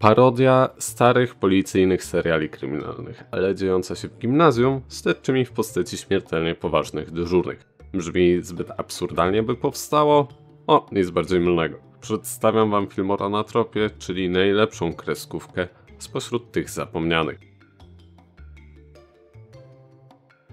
Parodia starych policyjnych seriali kryminalnych, ale dziejąca się w gimnazjum z terczymi w postaci śmiertelnie poważnych dyżurnych. Brzmi zbyt absurdalnie, by powstało? O, nic bardziej mylnego. Przedstawiam wam Filmora na tropie, czyli najlepszą kreskówkę spośród tych zapomnianych.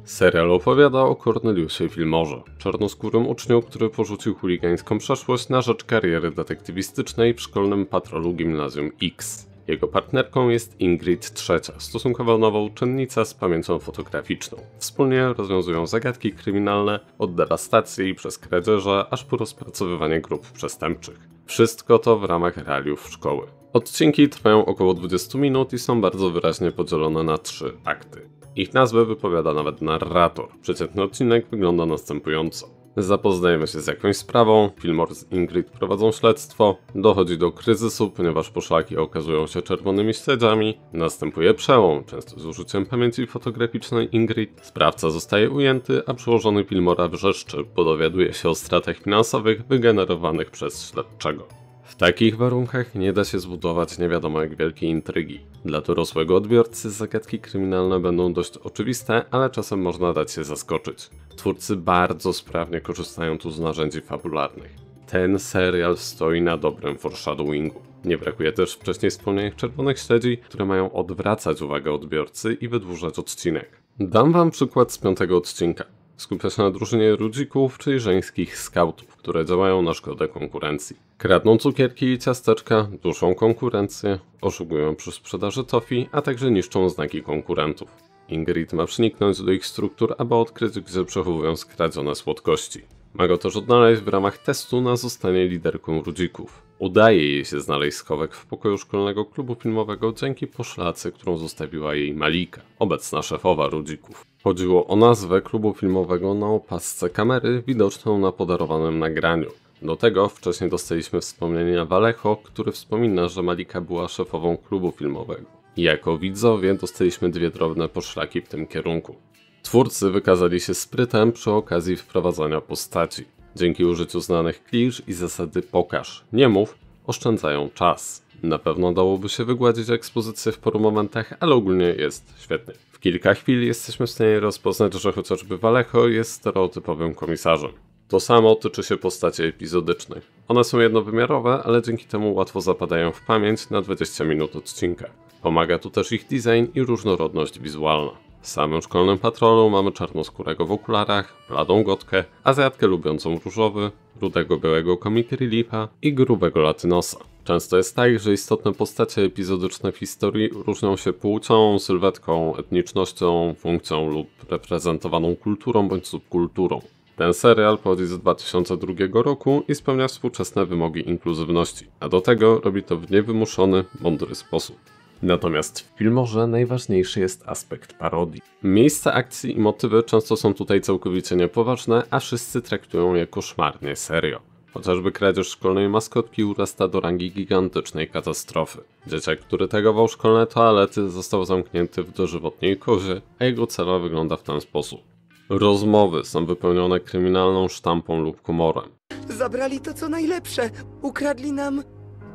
Serial opowiada o Corneliusie Filmorze, czarnoskórym uczniu, który porzucił chuligańską przeszłość na rzecz kariery detektywistycznej w szkolnym patrolu Gimnazjum X. Jego partnerką jest Ingrid III, stosunkowo nowa uczennica z pamięcią fotograficzną. Wspólnie rozwiązują zagadki kryminalne od dewastacji przez kradzieże aż po rozpracowywanie grup przestępczych. Wszystko to w ramach realiów szkoły. Odcinki trwają około 20 minut i są bardzo wyraźnie podzielone na trzy akty. Ich nazwę wypowiada nawet narrator. Przeciętny odcinek wygląda następująco. Zapoznajemy się z jakąś sprawą, Fillmore z Ingrid prowadzą śledztwo, dochodzi do kryzysu, ponieważ poszlaki okazują się czerwonymi śledziami, następuje przełom, często z użyciem pamięci fotograficznej Ingrid, sprawca zostaje ujęty, a przełożony Fillmora wrzeszczy, bo dowiaduje się o stratach finansowych wygenerowanych przez śledczego. W takich warunkach nie da się zbudować nie wiadomo jak wielkiej intrygi. Dla dorosłego odbiorcy zagadki kryminalne będą dość oczywiste, ale czasem można dać się zaskoczyć. Twórcy bardzo sprawnie korzystają tu z narzędzi fabularnych. Ten serial stoi na dobrym foreshadowingu. Nie brakuje też wcześniej wspomnianych czerwonych śledzi, które mają odwracać uwagę odbiorcy i wydłużać odcinek. Dam wam przykład z piątego odcinka. Skupia się na drużynie rudzików, czyli żeńskich skautów, które działają na szkodę konkurencji. Kradną cukierki i ciasteczka, duszą konkurencję, oszukują przy sprzedaży tofi, a także niszczą znaki konkurentów. Ingrid ma przeniknąć do ich struktur, aby odkryć, gdzie przechowują skradzione słodkości. Ma go też odnaleźć w ramach testu na zostanie liderką rudzików. Udaje jej się znaleźć schowek w pokoju szkolnego klubu filmowego dzięki poszlace, którą zostawiła jej Malika, obecna szefowa rudzików. Chodziło o nazwę klubu filmowego na opasce kamery widoczną na podarowanym nagraniu. Do tego wcześniej dostaliśmy wspomnienia Walecho, który wspomina, że Malika była szefową klubu filmowego. Jako widzowie dostaliśmy dwie drobne poszlaki w tym kierunku. Twórcy wykazali się sprytem przy okazji wprowadzania postaci. Dzięki użyciu znanych klisz i zasady pokaż, nie mów, oszczędzają czas. Na pewno dałoby się wygładzić ekspozycję w paru momentach, ale ogólnie jest świetnie. W kilka chwil jesteśmy w stanie rozpoznać, że chociażby Walecho jest stereotypowym komisarzem. To samo tyczy się postaci epizodycznych. One są jednowymiarowe, ale dzięki temu łatwo zapadają w pamięć na 20 minut odcinka. Pomaga tu też ich design i różnorodność wizualna. W samym szkolnym patrolu mamy czarnoskórego w okularach, bladą gotkę, azjatkę lubiącą różowy, rudego białego comic reliefa i grubego latynosa. Często jest tak, że istotne postacie epizodyczne w historii różnią się płcią, sylwetką, etnicznością, funkcją lub reprezentowaną kulturą bądź subkulturą. Ten serial pochodzi z 2002 roku i spełnia współczesne wymogi inkluzywności, a do tego robi to w niewymuszony, mądry sposób. Natomiast w filmorze najważniejszy jest aspekt parodii. Miejsca akcji i motywy często są tutaj całkowicie niepoważne, a wszyscy traktują je koszmarnie serio. Chociażby kradzież szkolnej maskotki urasta do rangi gigantycznej katastrofy. Dzieciak, który tagował szkolne toalety, został zamknięty w dożywotniej kozie, a jego cela wygląda w ten sposób. Rozmowy są wypełnione kryminalną sztampą lub komorem. Zabrali to, co najlepsze. Ukradli nam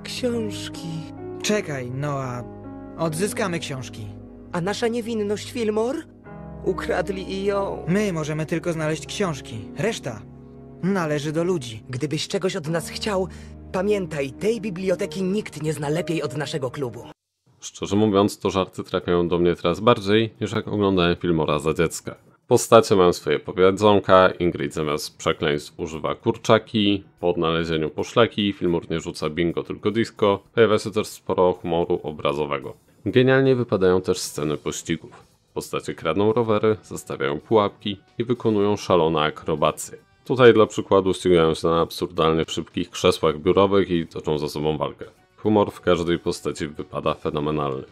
książki. Czekaj, Noa. Odzyskamy książki. A nasza niewinność, Fillmore? Ukradli i ją. My możemy tylko znaleźć książki. Reszta należy do ludzi. Gdybyś czegoś od nas chciał, pamiętaj, tej biblioteki nikt nie zna lepiej od naszego klubu. Szczerze mówiąc, to żarty trafiają do mnie teraz bardziej, niż jak oglądałem Filmora za dziecka. Postacie mają swoje powiedzonka, Ingrid zamiast przekleństw używa kurczaki, po odnalezieniu poszlaki, Filmur nie rzuca bingo tylko disco, pojawia się też sporo humoru obrazowego. Genialnie wypadają też sceny pościgów. Postacie kradną rowery, zostawiają pułapki i wykonują szalone akrobacje. Tutaj dla przykładu ścigają się na absurdalnie szybkich krzesłach biurowych i toczą ze sobą walkę. Humor w każdej postaci wypada fenomenalny.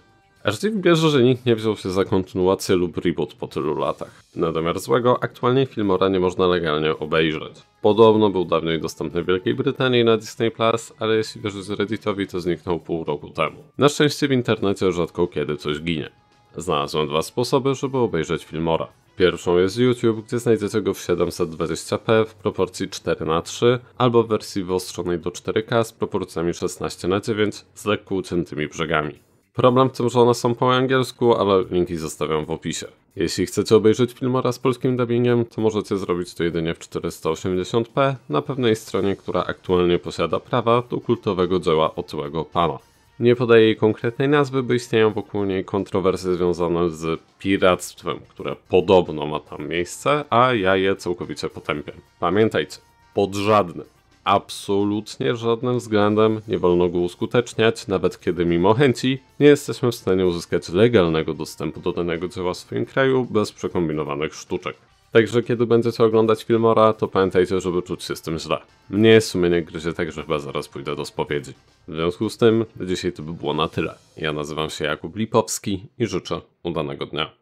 Aż bierze, że nikt nie wziął się za kontynuację lub reboot po tylu latach. Na domiar złego, aktualnie Filmora nie można legalnie obejrzeć. Podobno był dawniej dostępny w Wielkiej Brytanii na Disney+, Plus, ale jeśli wierzyć Redditowi, to zniknął pół roku temu. Na szczęście w internecie rzadko kiedy coś ginie. Znalazłem dwa sposoby, żeby obejrzeć Filmora. Pierwszą jest YouTube, gdzie znajdziecie go w 720p w proporcji 4 na 3 albo w wersji wyostrzonej do 4K z proporcjami 16 na 9 z lekko uciętymi brzegami. Problem w tym, że one są po angielsku, ale linki zostawiam w opisie. Jeśli chcecie obejrzeć film oraz polskim dubbingiem, to możecie zrobić to jedynie w 480p na pewnej stronie, która aktualnie posiada prawa do kultowego dzieła Otyłego Pana. Nie podaję jej konkretnej nazwy, bo istnieją wokół niej kontrowersje związane z piractwem, które podobno ma tam miejsce, a ja je całkowicie potępiam. Pamiętajcie, pod żadnym, absolutnie żadnym względem nie wolno go uskuteczniać, nawet kiedy mimo chęci nie jesteśmy w stanie uzyskać legalnego dostępu do danego dzieła w swoim kraju bez przekombinowanych sztuczek. Także kiedy będziecie oglądać Filmora, to pamiętajcie, żeby czuć się z tym źle. Mnie sumienie gryzie tak, że chyba zaraz pójdę do spowiedzi. W związku z tym, dzisiaj to by było na tyle. Ja nazywam się Jakub Lipowski i życzę udanego dnia.